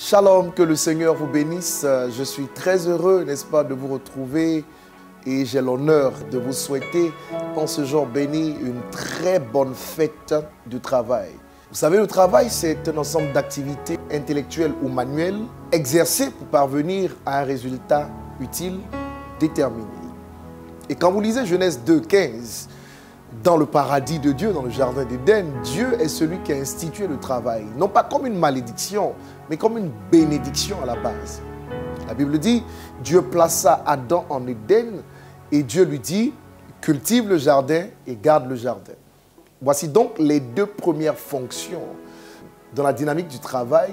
Shalom, que le Seigneur vous bénisse. Je suis très heureux, n'est-ce pas, de vous retrouver et j'ai l'honneur de vous souhaiter en ce jour béni une très bonne fête du travail. Vous savez, le travail, c'est un ensemble d'activités intellectuelles ou manuelles exercées pour parvenir à un résultat utile déterminé. Et quand vous lisez Genèse 2, 15, dans le paradis de Dieu, dans le jardin d'Éden, Dieu est celui qui a institué le travail, non pas comme une malédiction, mais comme une bénédiction à la base. La Bible dit, Dieu plaça Adam en Éden et Dieu lui dit, cultive le jardin et garde le jardin. Voici donc les deux premières fonctions dans la dynamique du travail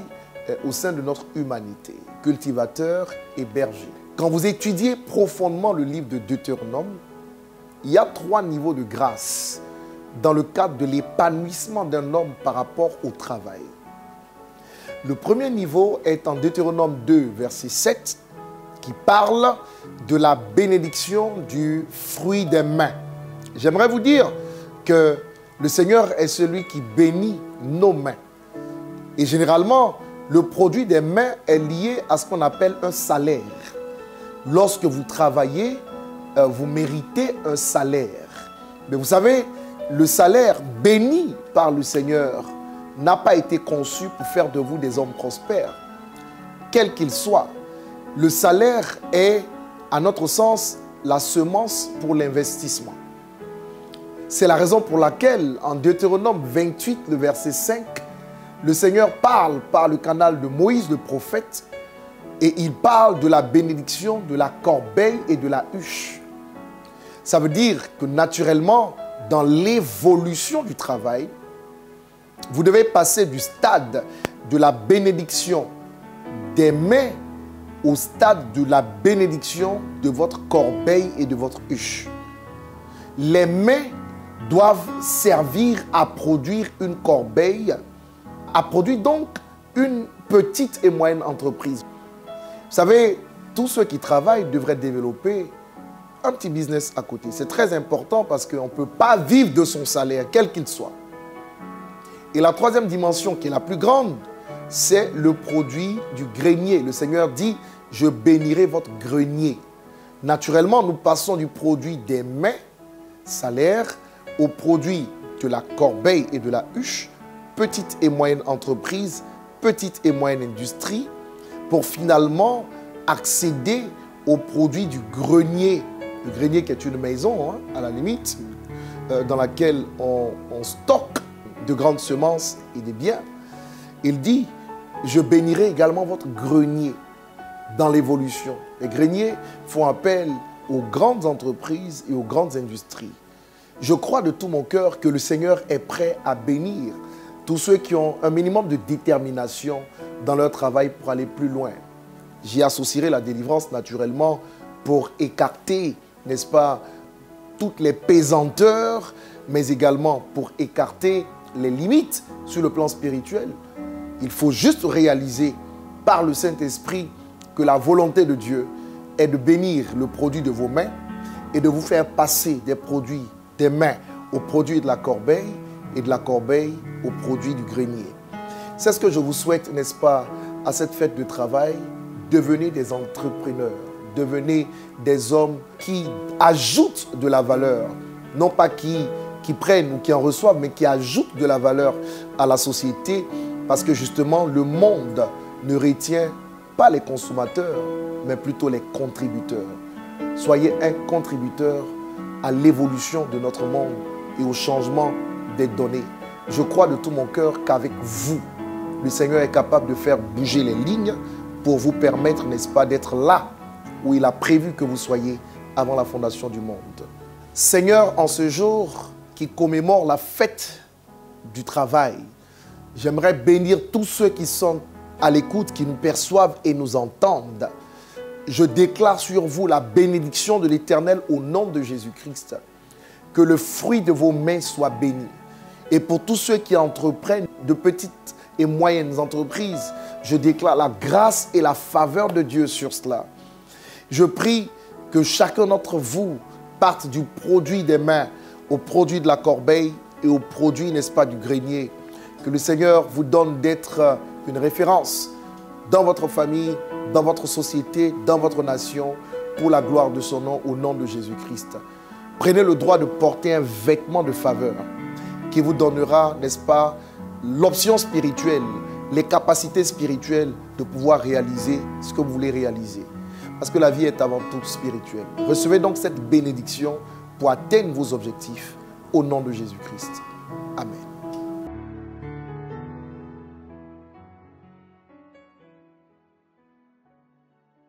euh, au sein de notre humanité, cultivateur et berger. Quand vous étudiez profondément le livre de Deutéronome, il y a trois niveaux de grâce dans le cadre de l'épanouissement d'un homme par rapport au travail. Le premier niveau est en Deutéronome 2, verset 7, qui parle de la bénédiction du fruit des mains. J'aimerais vous dire que le Seigneur est celui qui bénit nos mains. Et généralement, le produit des mains est lié à ce qu'on appelle un salaire. Lorsque vous travaillez, euh, vous méritez un salaire. Mais vous savez, le salaire béni par le Seigneur n'a pas été conçu pour faire de vous des hommes prospères, quel qu'il soit. Le salaire est, à notre sens, la semence pour l'investissement. C'est la raison pour laquelle, en Deutéronome 28, le verset 5, le Seigneur parle par le canal de Moïse, le prophète, et il parle de la bénédiction de la corbeille et de la huche. Ça veut dire que naturellement, dans l'évolution du travail, vous devez passer du stade de la bénédiction des mains au stade de la bénédiction de votre corbeille et de votre huche. Les mains doivent servir à produire une corbeille, à produire donc une petite et moyenne entreprise. Vous savez, tous ceux qui travaillent devraient développer un petit business à côté. C'est très important parce qu'on ne peut pas vivre de son salaire, quel qu'il soit. Et la troisième dimension, qui est la plus grande, c'est le produit du grenier. Le Seigneur dit, je bénirai votre grenier. Naturellement, nous passons du produit des mains, salaire, au produit de la corbeille et de la huche, petite et moyenne entreprise, petite et moyenne industrie, pour finalement accéder au produit du grenier. Le grenier qui est une maison, hein, à la limite, euh, dans laquelle on, on stocke de grandes semences et des biens. Il dit, je bénirai également votre grenier dans l'évolution. Les greniers font appel aux grandes entreprises et aux grandes industries. Je crois de tout mon cœur que le Seigneur est prêt à bénir tous ceux qui ont un minimum de détermination dans leur travail pour aller plus loin. J'y associerai la délivrance naturellement pour écarter, n'est-ce pas, toutes les pesanteurs, mais également pour écarter les limites sur le plan spirituel. Il faut juste réaliser par le Saint-Esprit que la volonté de Dieu est de bénir le produit de vos mains et de vous faire passer des produits des mains au produit de la corbeille et de la corbeille au produit du grenier. C'est ce que je vous souhaite, n'est-ce pas, à cette fête de travail. Devenez des entrepreneurs, devenez des hommes qui ajoutent de la valeur, non pas qui, qui prennent ou qui en reçoivent, mais qui ajoutent de la valeur à la société, parce que justement, le monde ne retient pas les consommateurs, mais plutôt les contributeurs. Soyez un contributeur à l'évolution de notre monde et au changement des données. Je crois de tout mon cœur qu'avec vous, le Seigneur est capable de faire bouger les lignes pour vous permettre, n'est-ce pas, d'être là où il a prévu que vous soyez avant la fondation du monde. Seigneur, en ce jour qui commémore la fête du travail, j'aimerais bénir tous ceux qui sont à l'écoute, qui nous perçoivent et nous entendent je déclare sur vous la bénédiction de l'Éternel au nom de Jésus-Christ. Que le fruit de vos mains soit béni. Et pour tous ceux qui entreprennent de petites et moyennes entreprises, je déclare la grâce et la faveur de Dieu sur cela. Je prie que chacun d'entre vous parte du produit des mains au produit de la corbeille et au produit, n'est-ce pas, du grenier. Que le Seigneur vous donne d'être une référence dans votre famille, dans votre société, dans votre nation, pour la gloire de son nom, au nom de Jésus-Christ. Prenez le droit de porter un vêtement de faveur qui vous donnera, n'est-ce pas, l'option spirituelle, les capacités spirituelles de pouvoir réaliser ce que vous voulez réaliser. Parce que la vie est avant tout spirituelle. Recevez donc cette bénédiction pour atteindre vos objectifs au nom de Jésus-Christ. Amen.